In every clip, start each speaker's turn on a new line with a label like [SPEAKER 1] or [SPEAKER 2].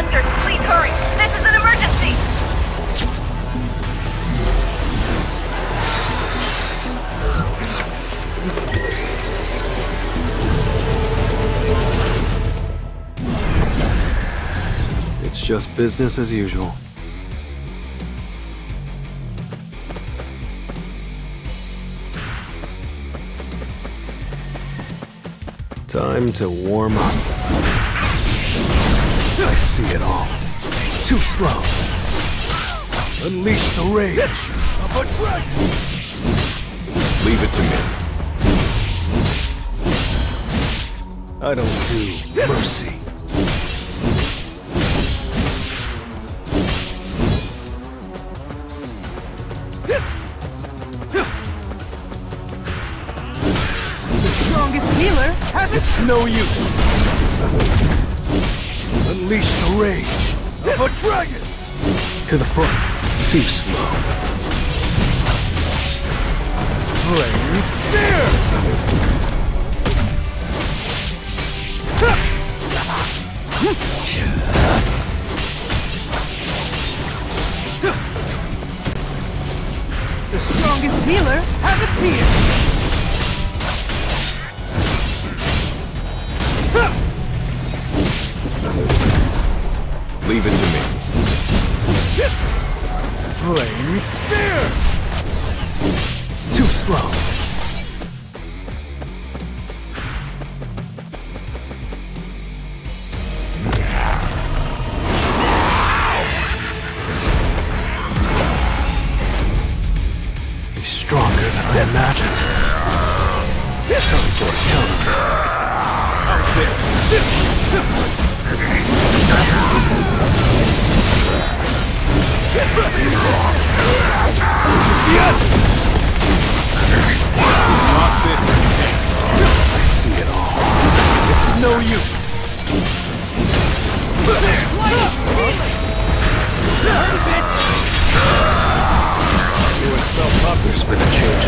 [SPEAKER 1] Hunters, please hurry! This is an emergency! It's just business as usual. Time to warm up. I see it all. Too slow. Unleash the rage of a dragon! Leave it to me. I don't do mercy.
[SPEAKER 2] The strongest healer has
[SPEAKER 1] It's no use. Unleash the rage of a dragon! To the front. Too slow. Flame spear!
[SPEAKER 2] The strongest healer has appeared.
[SPEAKER 1] Me. Flame spear! Too slow. He's stronger than I imagined. Time for a. I been a change.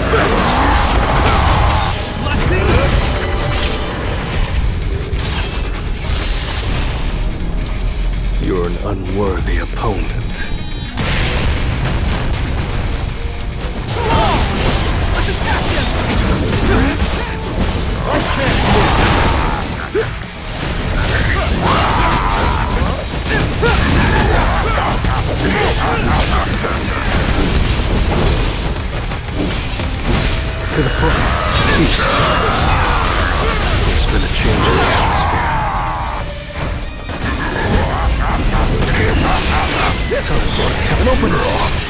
[SPEAKER 1] You're an unworthy opponent. To the front. Still. There's been a change in the atmosphere. Time for a can opener.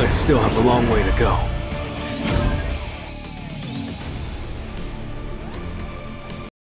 [SPEAKER 1] I still have a long way to go.